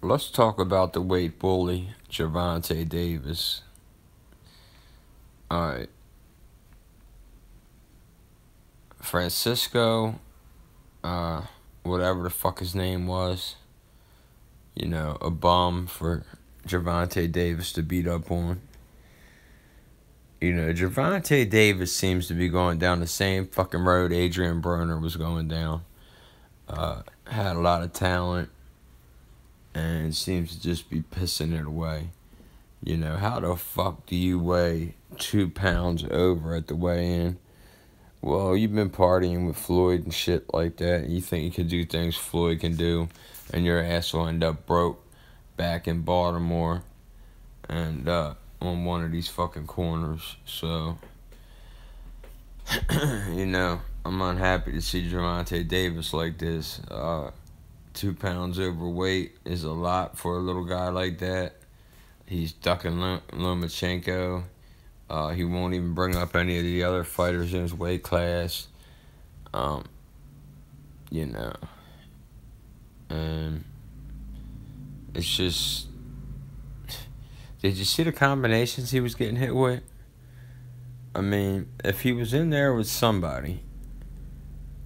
let's talk about the weight bully, Gervonta Davis. Alright. Francisco, uh, whatever the fuck his name was, you know, a bum for Gervonta Davis to beat up on. You know, Gervonta Davis seems to be going down the same fucking road Adrien Broner was going down. Uh, had a lot of talent and seems to just be pissing it away. You know, how the fuck do you weigh two pounds over at the weigh in? Well, you've been partying with Floyd and shit like that. You think you can do things Floyd can do, and your ass will end up broke back in Baltimore and uh, on one of these fucking corners. So, you know, I'm unhappy to see Gervonta Davis like this. Uh, two pounds overweight is a lot for a little guy like that. He's ducking Lomachenko. Uh, he won't even bring up any of the other fighters in his weight class. Um, you know, and it's just. Did you see the combinations he was getting hit with? I mean, if he was in there with somebody,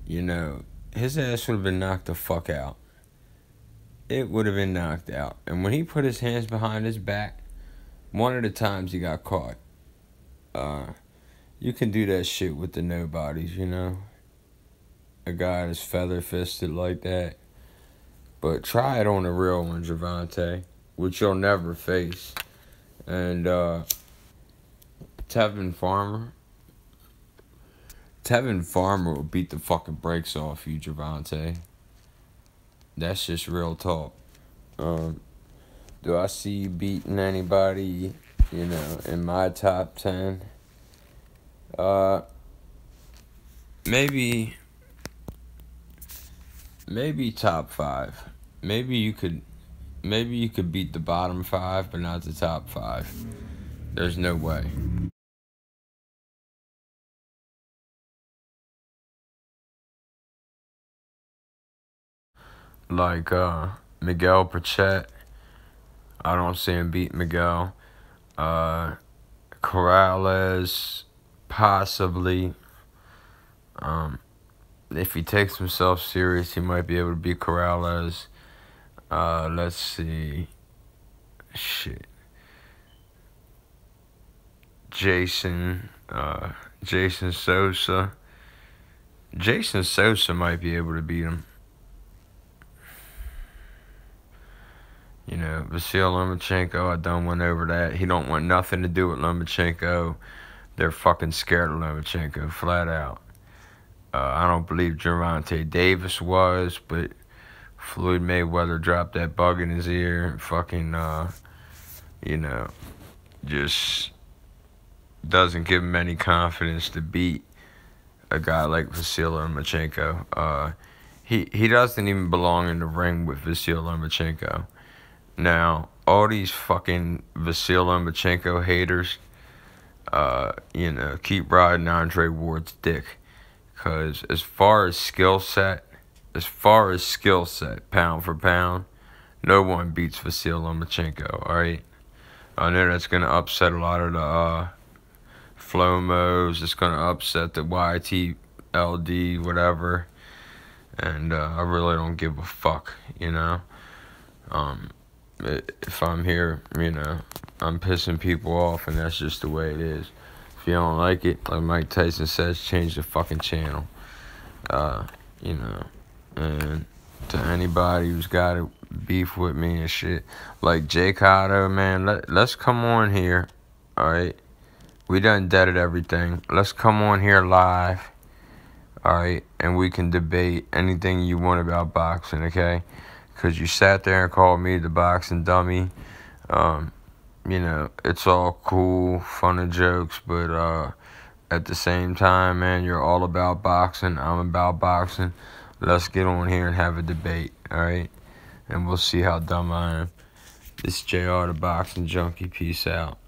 you know, his ass would have been knocked the fuck out it would have been knocked out. And when he put his hands behind his back, one of the times he got caught. Uh, you can do that shit with the nobodies, you know? A guy that's feather fisted like that. But try it on a real one, Gervonta, which you'll never face. And uh, Tevin Farmer. Tevin Farmer will beat the fucking brakes off you, Gervonta. That's just real talk. Um, do I see you beating anybody, you know, in my top 10? Uh, maybe, maybe top five. Maybe you could, maybe you could beat the bottom five, but not the top five. There's no way. Like uh, Miguel Pichet. I don't see him beat Miguel. Uh, Corrales, possibly. Um, if he takes himself serious, he might be able to beat Corrales. Uh, let's see. Shit. Jason, uh, Jason Sosa. Jason Sosa might be able to beat him. You know, Vasil Lomachenko, I don't want over that. He don't want nothing to do with Lomachenko. They're fucking scared of Lomachenko, flat out. Uh, I don't believe Gervonta Davis was, but Floyd Mayweather dropped that bug in his ear. And fucking, uh, you know, just doesn't give him any confidence to beat a guy like Vasil Lomachenko. Uh, he, he doesn't even belong in the ring with Vasil Lomachenko. Now, all these fucking Vasil Lomachenko haters, uh, you know, keep riding Andre Ward's dick. Because as far as skill set, as far as skill set, pound for pound, no one beats Vasil Lomachenko, alright? I know that's going to upset a lot of the uh, Flomos. It's going to upset the YTLD, whatever. And uh, I really don't give a fuck, you know? Um, if I'm here, you know, I'm pissing people off, and that's just the way it is. If you don't like it, like Mike Tyson says, change the fucking channel. Uh, you know, and to anybody who's got a beef with me and shit, like Jay Cotto, man, let, let's come on here, alright? We done deaded everything. Let's come on here live, alright? And we can debate anything you want about boxing, okay? Because you sat there and called me the boxing dummy. Um, you know, it's all cool, fun and jokes, but uh, at the same time, man, you're all about boxing. I'm about boxing. Let's get on here and have a debate, all right? And we'll see how dumb I am. This JR, the boxing junkie. Peace out.